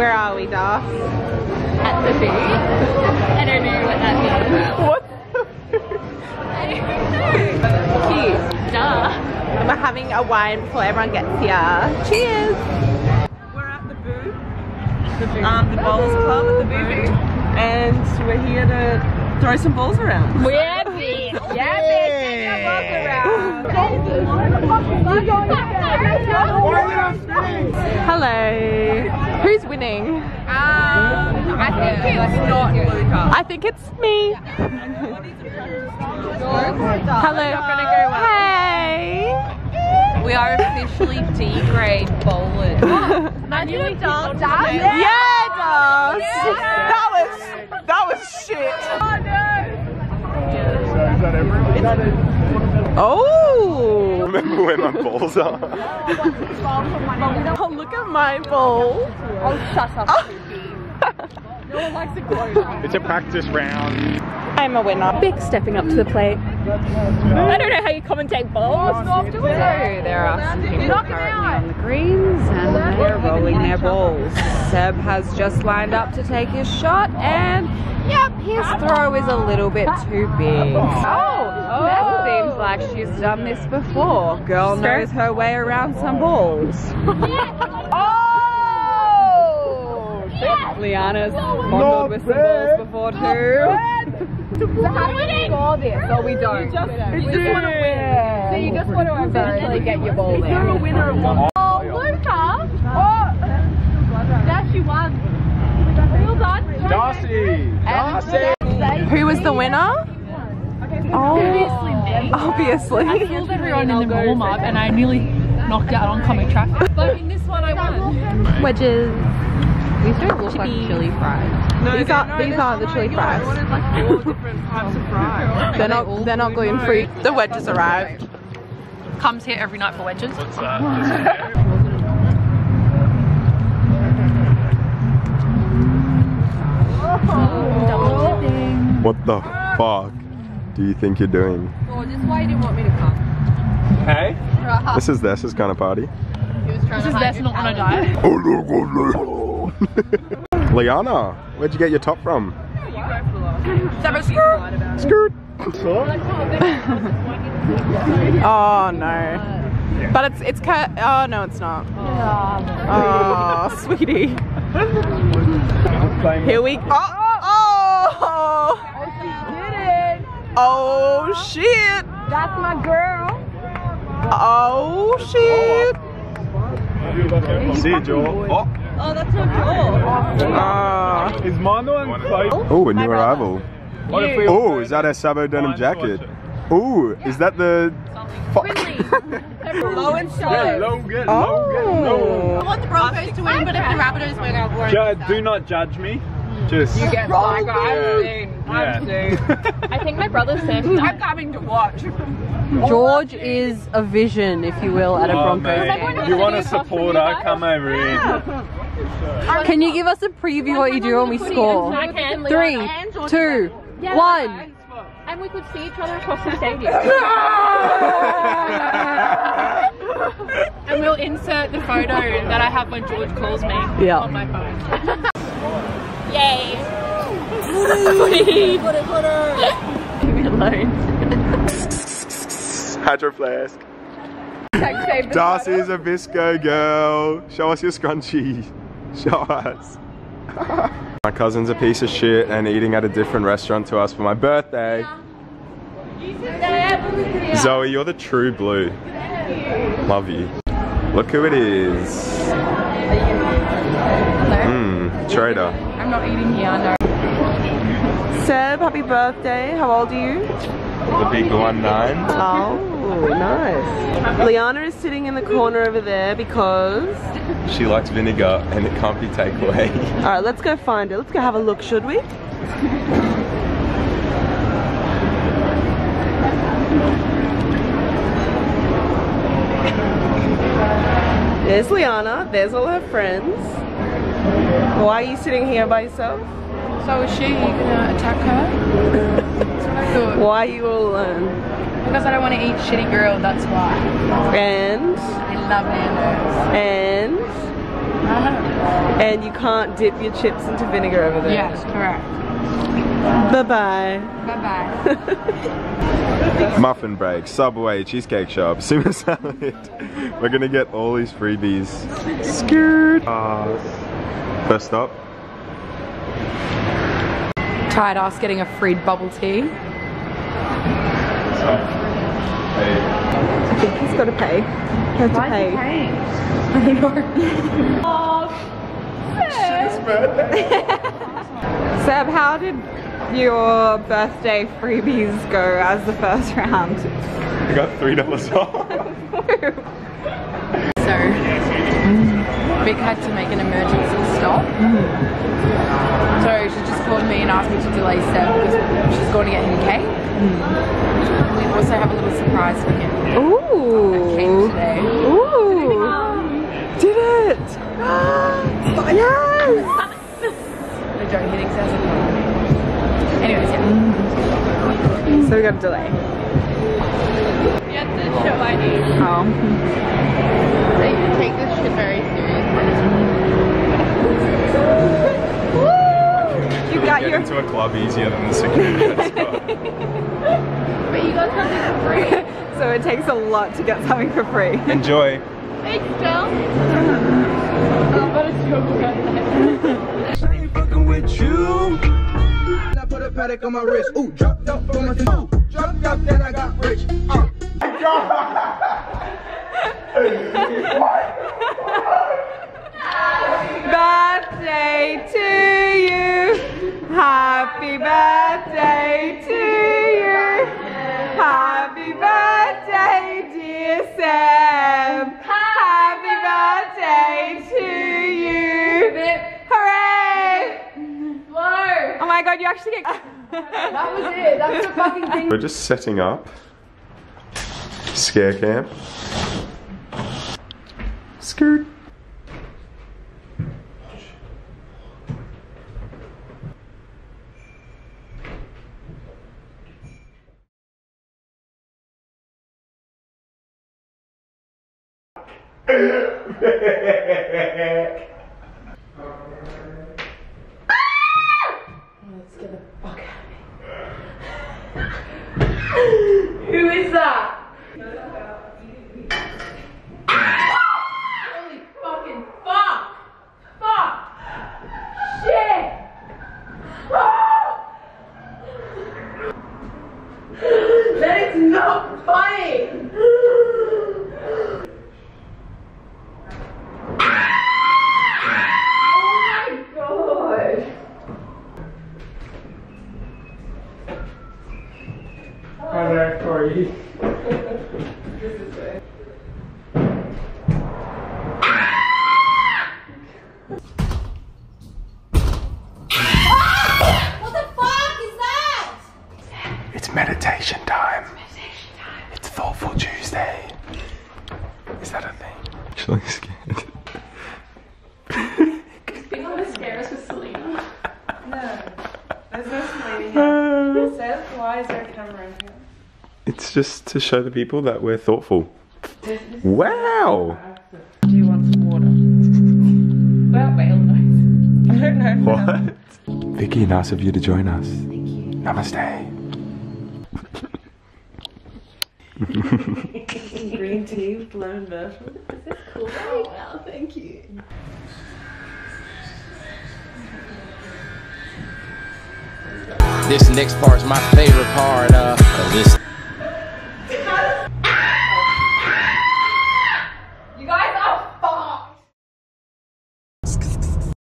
Where are we, Darth? At the booth. I don't know what that means. What? Cute. Duh. And we're having a wine before everyone gets here. Cheers! We're at the booth, um, the bowls club at the booth, and we're here to throw some balls around. Yeah, bitch. Yeah, Hello. Who's winning? Um, I think it's not Luka. I think it's me. Hello. Hey. We are officially D grade bowlers. I knew it does. Yeah, it does. That was that was shit. Oh. Remember where my balls are? Oh, look at my bowl. Oh, shut up. It's a practice round. I'm a winner. Big stepping up to the plate. I don't know how you commentate bowls. So there are some people currently on the greens and they're rolling their balls. Seb has just lined up to take his shot and yep, his throw is a little bit too big. Oh. Oh, that seems like she's done this before. Girl knows her way around some balls. oh! Liana's fondled with some balls before too. How do we score this? So we don't. we just want to win. So you just want to eventually get your ball there. You're a winner at one. Oh, oh Luka! Oh! Dash, you won. Well done. Darcy! Darcy! Who was the winner? Oh, obviously. I killed everyone in the warm up and I nearly knocked out oncoming traffic. But in this one I won. Wedges. These don't look like chili fries. No, These they're- no, these they're the chili I fries. wanted like four different types of fries. They're not. They're not gluten free. The wedges arrived. Comes here every night for wedges. What's that? Oh. What the fuck do you think you're doing? Oh, this is why you didn't want me to come. Hey? This is this is kind of party. This is best not on a diet. Liana, where'd you get your top from? Skirt. Skirt. Oh no. But it's it's cut. Oh no, it's not. Oh, sweetie. Here we. Oh. Oh. oh. Oh shit. That's my girl. Oh shit. See you, Joel. Oh, Oh, that's not Joel. Ah. is mine the one close? Oh, a new arrival. Oh, is that a Sabo denim jacket? Oh, is that the? Low and slow. get Oh. want the Broncos to win, but if the Rabbitohs win, I'll worry. Do not judge me. Just. You get Broncos. yeah. I think my brother's surfing. I'm coming to watch. George is a vision, if you will, at a Oh, Broncos. you want a supporter, come over here. Can you give us a preview what you do when we score? Three, two, one. And we could see each other across the stadium. and we'll insert the photo that I have when George calls me Yeah. on my phone. Yay! Leave me alone. Hydro flask. Darcy's a VSCO girl. Show us your scrunchie. Show us. my cousin's a piece of shit and eating at a different restaurant to us for my birthday. Zoe, you're the true blue. Love you. Look who it is. Mmm, Trader. I'm not eating here, no. Seb, happy birthday. How old are you? The big one nine. Oh, nice. Liana is sitting in the corner over there because. She likes vinegar and it can't be takeaway. Alright, let's go find it. Let's go have a look, should we? There's Liana. There's all her friends. Why are you sitting here by yourself? So is she gonna attack her? That's what I thought. Why are you all alone? Because I don't want to eat shitty girl, that's why. And I love Nando's. and And you can't dip your chips into vinegar over there. Yes, correct. Bye bye. Bye bye. Muffin break, Subway, Cheesecake Shop, Sumo Salad. We're gonna get all these freebies. Scared. Uh, first stop. Tired ass getting a free bubble tea. I think he's got to pay. You have to pay. Seb, how did your birthday freebies go as the first round? I got three dollars off. So, Vic had to make an emergency stop. So and asked me to delay Seb because she's going to get him cake. We also have a little surprise for him. Came Ooh. today. Ooh. Did it? yes. No joke, he thinks that's a Anyways, yeah. So we got a delay. You have show ID. Oh. They take this shit very seriously. You got Get your into a club easier than the security escort. But you got something for free. so it takes a lot to get something for free. Enjoy. Thanks, Jill. Oh, but it's your. I ain't fucking with you. I put a Patek on my wrist. Ooh, dropped up on my ooh, dropped up, then I got rich. Uh. You actually get. That was it. That's the fucking thing. We're just setting up. Scare cam. Skirt. Who is that? Holy fucking fuck! Fuck! Shit! Ah! That is not funny! Oh my god! Hi there, how are you? What the fuck? It's meditation time. It's Thoughtful Tuesday. Is that a thing? Actually scared. Being able to scare us with Selena. There's no Selena here. Seth, why is there a camera in here? It's just to show the people that we're thoughtful. Wow! Do you want some water? Well, whale noise. I don't know. What? Vicky, nice of you to join us. Thank you. Namaste. Green tea with lemon myrtle. Wow, thank you. This next part's my favorite part, uh, 'cause this